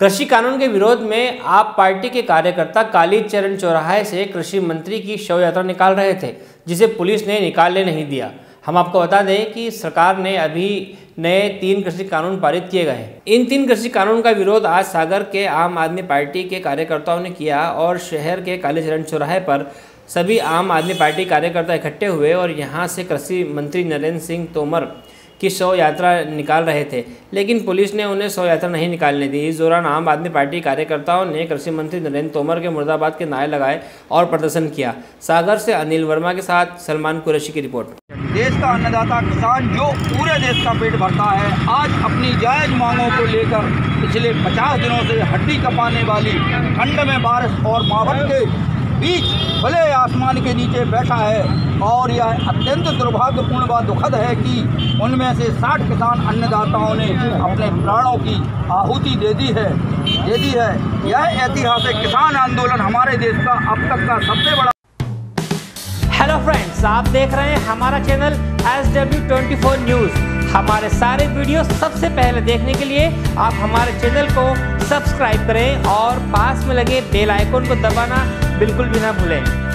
कृषि कानून के विरोध में आप पार्टी के कार्यकर्ता काली चरण चौराहे से कृषि मंत्री की शव यात्रा निकाल रहे थे, जिसे पुलिस ने निकालने नहीं दिया। हम आपको बता दें कि सरकार ने अभी नए तीन कृषि कानून पारित किए गए हैं। इन तीन कृषि कानून का विरोध आज सागर के आम आदमी पार्टी के कार्यकर्ताओं ने किया और शहर के कालीचरण चौराहे पर सभी आम आदमी पार्टी कार्यकर्ता इकट्ठे हुए और यहाँ से कृषि मंत्री नरेंद्र सिंह तोमर की शव यात्रा निकाल रहे थे, लेकिन पुलिस ने उन्हें शव यात्रा नहीं निकालने दी। इस दौरान आम आदमी पार्टी कार्यकर्ताओं ने कृषि मंत्री नरेंद्र तोमर के मुर्दाबाद के नारे लगाए और प्रदर्शन किया। सागर से अनिल वर्मा के साथ सलमान कुरैशी की रिपोर्ट। देश का अन्नदाता किसान जो पूरे देश का पेट भरता है, आज अपनी जायज़ मांगों को लेकर पिछले 50 दिनों से हड्डी कपाने वाली ठंड में बारिश और मावट के बीच भले आसमान के नीचे बैठा है और यह अत्यंत दुर्भाग्यपूर्ण व दुखद है कि उनमें से 60 किसान अन्नदाताओं ने अपने प्राणों की आहुति दे दी है, दे दी है। यह ऐतिहासिक किसान आंदोलन हमारे देश का अब तक का सबसे बड़ा हेलो फ्रेंड्स आप देख रहे हैं हमारा channel S W twenty four news हमारे सारे वीडियो सबसे पहले देखने के लिए आप हमारे चैनल को सब्सक्राइब करें और पास में लगे बेल आइकन को दबाना बिल्कुल भी ना भूलें।